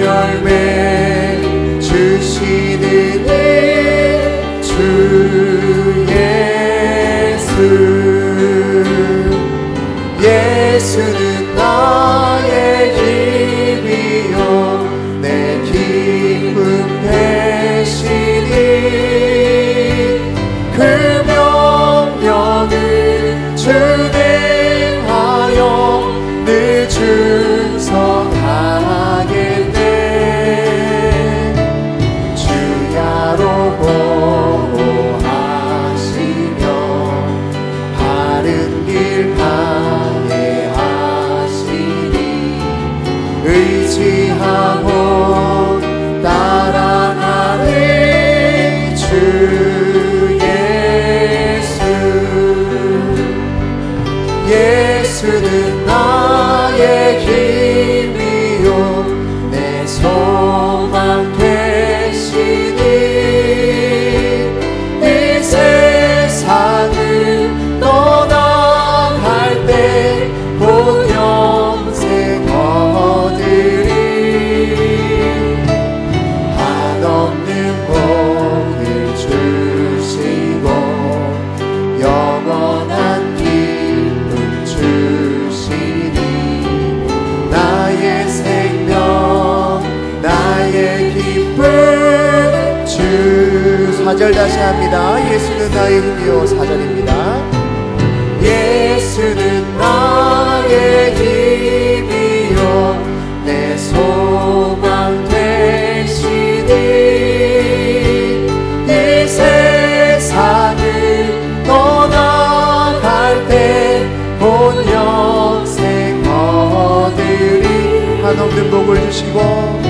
열매 주시 예수는 나의 힘 4절 다시 합니다. 예수는 나의 힘이요 4절입니다. 예수는 나의 힘이요 내 소망 되시니. 이 세상을 떠나갈 때본 영생 얻으리 한없는 복을 주시고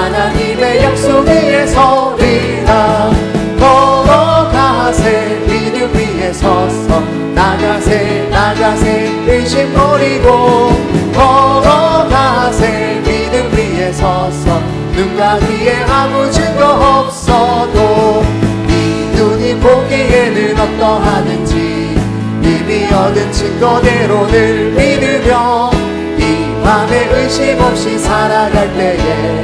하나님의 약속 위에 서리라. 걸어가세 믿음 위에 서서. 나가세 나가세 의심 버리고. 걸어가세 믿음 위에 서서. 눈과 귀에 아무 증거 없어도 이 눈이 보기에는 어떠하든지 이미 얻은 증거대로 늘 믿으며 이 밤에 의심 없이 살아갈 때에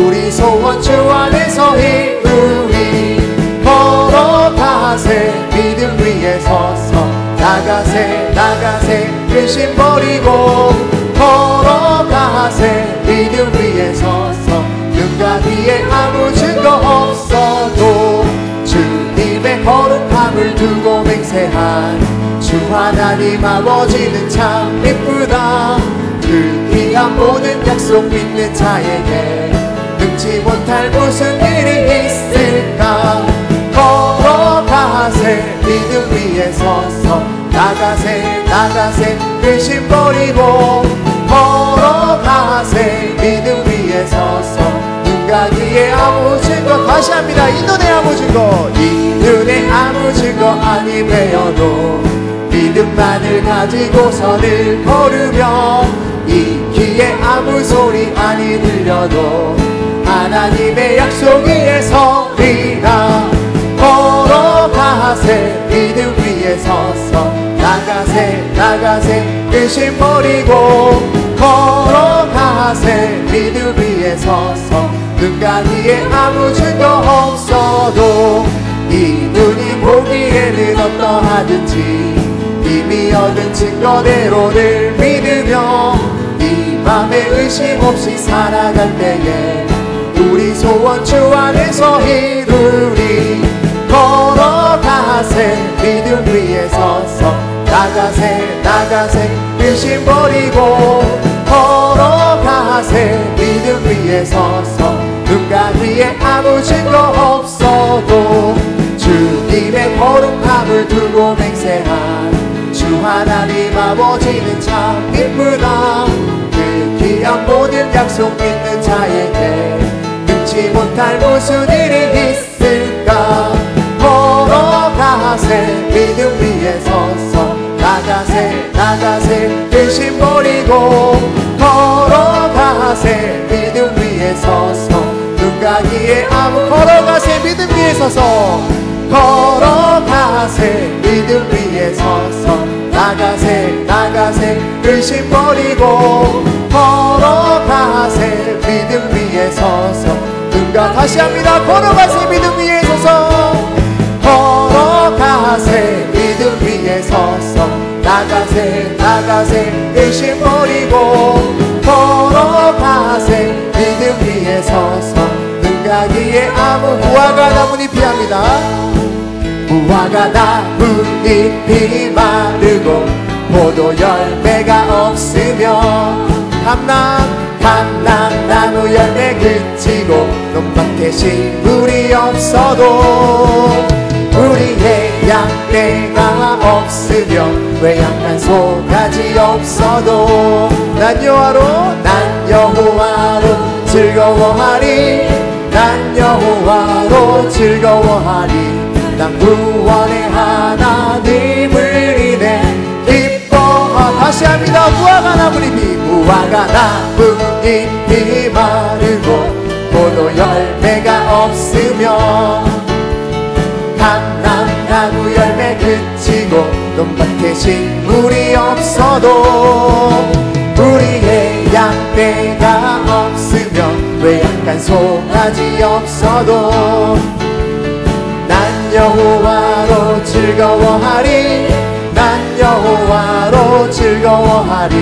우리 소원 주 안에서 이루리. 걸어가세 믿음 위에 서서. 나가세 나가세 의심 버리고. 걸어가세 믿음 위에 서서. 눈과 귀에 아무 증거 없어도 주님의 거룩함을 두고 맹세한 주 하나님 아버지는 참 이쁘다. 그 귀한 모든 약속 믿는 자에게 능치 못할 무슨 일이 있을까? 걸어가세 믿음 위에 서서 나가세 나가세 의심 버리고 걸어가세 믿음 위에 서서 눈과 귀에 아무 증거 다시 합니다. 이 눈에 아무 증거 이 눈에 아무 증거 아니 되어도 믿음만을 가지고서는 걸으며 이 귀에 아무 소리 아니 들려도 하나님의 약속 위에 서리라 걸어가세. 믿음 위에 서서 나가세 나가세. 의심 버리고 걸어가세. 믿음 위에 서서 눈가 위에 아무 증거 없어도 이 눈이 보기에는 어떠하든지 이미 얻은 증거대로 늘 믿으며 이 맘에 의심 없이 살아갈 때에 우리 소원 주 안에서 이루리. 걸어가세. 믿음 위에 서서 나가세 나가세. 의심 버리고 걸어가세. 믿음 위에 서서 눈가 위에 아무 증거 없어도 주님의 거룩함을 두고 맹세한 주 하나님 아버지는 참 이쁘다 그 귀한 모든 약속 믿는 자에게 능치 못할 무슨 일이 있을까? 걸어가세 믿음 위에 서서 나가세 나가세 의심 버리고 걸어가세 믿음 위에 서서 눈가 위에 아무 걸어가세 믿음 위에 서서 걸어가세 믿음 위에 서서 나가세 나가세 의심 버리고 걸어가세 믿음 위에 서서 눈가 다시 합니다. 걸어가세 믿음 위에 서서. 걸어가세 믿음 위에 서서. 나가세 나가세 의심 버리고. 걸어가세 믿음 위에 서서. 눈가 위에 아무 무화과 나뭇잎이 합니다. 무화과 나뭇잎이 마르고 포도 열매가 없으며 감람 감람 나무 열매 그치고 논밭에 식물이 없어도 우리의 양떼가 없으며 외양간 소가지 없어도 난 여호와로 난 여호와로 즐거워하리. 난 여호와로 즐거워하리. 난 구원의 하나님을 다시 합니다. 무화과 나무잎이 무화과 나무잎이 마르고 포도 열매가 없으며 감람나무 열매 그치고 논밭에 식물이 없어도 우리의 양떼가 없으며 외양간 송아지 없어도 난 여호와로 즐거워하리. 난 여호와로 즐거워하리.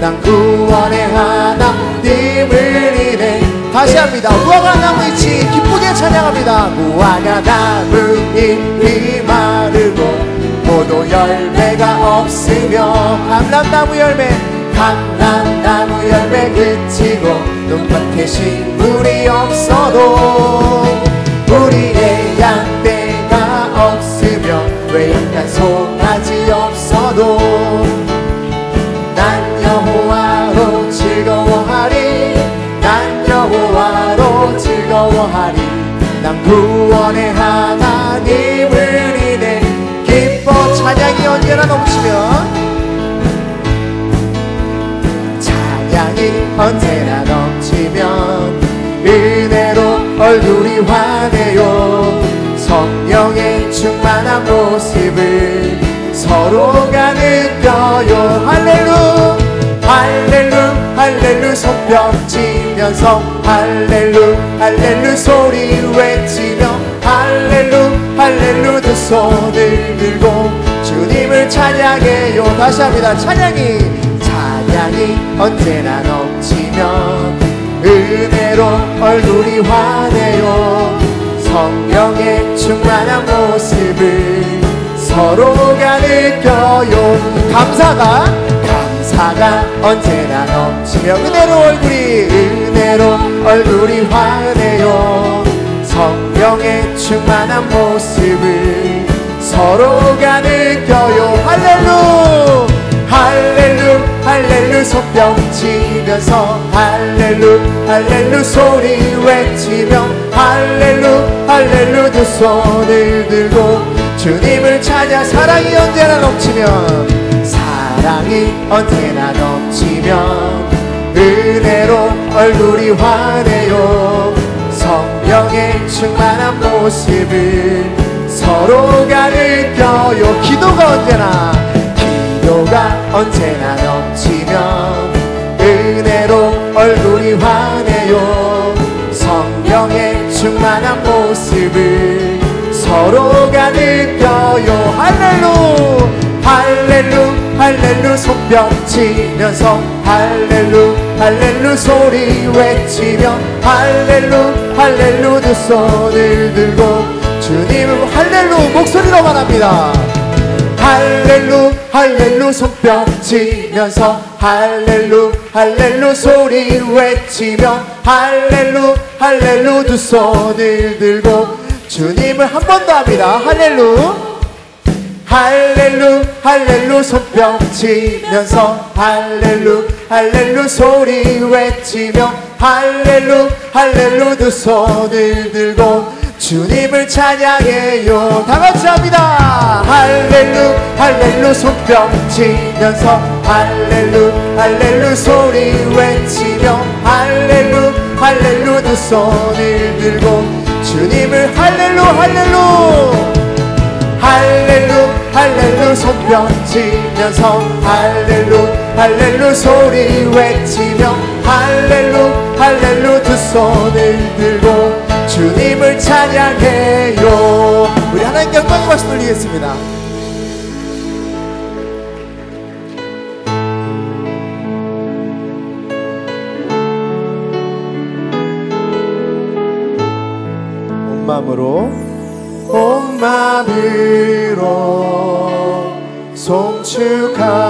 난 구원의 하나님을 인해. 다시 합니다. 무화과 나무잎이 기쁘게 찬양합니다. 무화과 나무잎이 마르고 포도 열매가 없으며 감람나무 열매 감람나무 열매 그치고 논밭에 식물이 없어도 우리의 양떼가 없으 구원의 하나님을 인해 기뻐 찬양이 언제나 넘치면 찬양이 언제나 넘치면 은혜로 얼굴이 환해요. 성령의 충만한 모습을 서로가 느껴요. 할렐루 할렐루 할렐루 손뼉 치면서 할렐루 할렐루 소리 외치며 할렐루 할렐루 두 손을 들고 주님을 찬양해요. 다시 합니다. 찬양이 찬양이 언제나 넘치면 은혜로 얼굴이 환해요. 성령의 충만한 모습을 서로가 느껴요. 감사가 감 사가 언제나 넘치며 은혜로 얼굴이 은혜로 얼굴이 환해요. 성령의 충만한 모습을 서로가 느껴요. 할렐루! 할렐루! 할렐루! 손뼉 치면서 할렐루! 할렐루! 소리 외치며 할렐루! 할렐루! 두 손을 들고 주님을 찾아 사랑이 언제나 넘치면 사랑이 언제나 넘치면 은혜로 얼굴이 환해요. 성령의 충만한 모습을 서로가 느껴요. 기도가 언제나 기도가 언제나 넘치면 은혜로 얼굴이 환해요. 성령의 충만한 모습을 서로가 느껴요. 할렐루 할렐루 할렐루 손뼉 치면서 할렐루 할렐루 소리 외치며 할렐루 할렐루 두 손을 들고 주님 할렐루 목소리로 말합니다. 할렐루 할렐루 손뼉 치면서 할렐루 할렐루 소리 외치며 할렐루 할렐루 두 손을 들고 주님을 한 번 더 합니다. 할렐루. 할렐루 할렐루 손뼉 치면서 할렐루 할렐루 소리 외치며 할렐루 할렐루 두 손을 들고 주님을 찬양해요. 다 같이 합니다. 할렐루 할렐루 손뼉 치면서 할렐루 할렐루 소리 외치며 할렐루 할렐루 두 손을 들고 주님을 할렐루 할렐루. 할렐루 할렐루 손뼉 치면서 할렐루 할렐루 소리 외치며 할렐루 할렐루 두 손을 들고 주님을 찬양해요. 우리 하나님께 영광의 박수 돌리겠습니다 마음으로 온 마음으로 송축하리.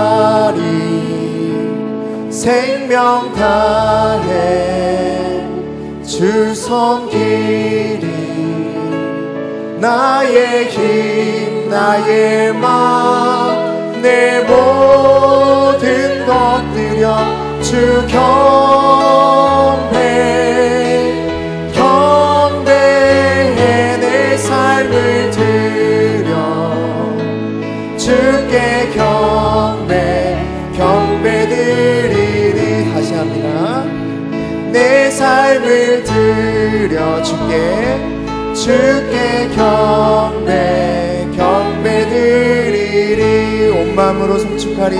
생명 다해 주 섬기리 나의 힘 나의 마내 모든 것 드려 주 경배 경배 드리리 다시 합니다. 내 삶을 드려 주께 주께 경배 경배 드리리. 온 마음으로 송축하리.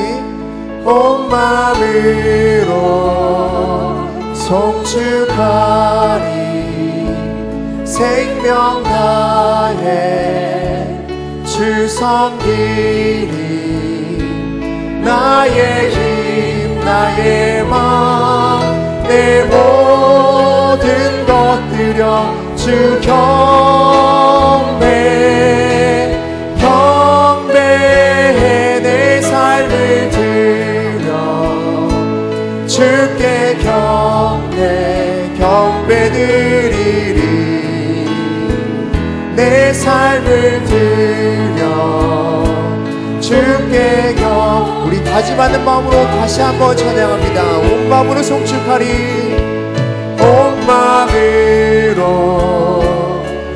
온 마음으로 송축하리. 생명 다해 주 섬기리. 나의 힘 나의 마내 모든 것 드려 주 경배 경배해 내 삶을 드려. 주께 경배 경배 드리리. 내 삶을 드려. 주께 경 우리 다짐하는 마음으로 다시 한번 찬양합니다. 온 마음으로 송축하리. 온 마음으로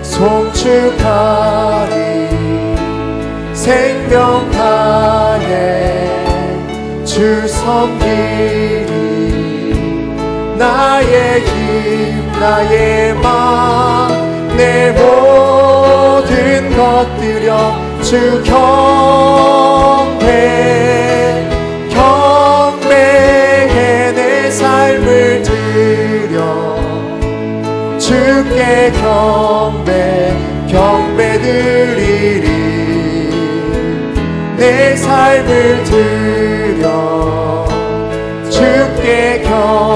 송축하리. 생명 다해 주 섬기리. 나의 힘 나의 마내 모든 것 드려 주 경배 주께 경배 경배 드리리 내 삶을 드려 주께 경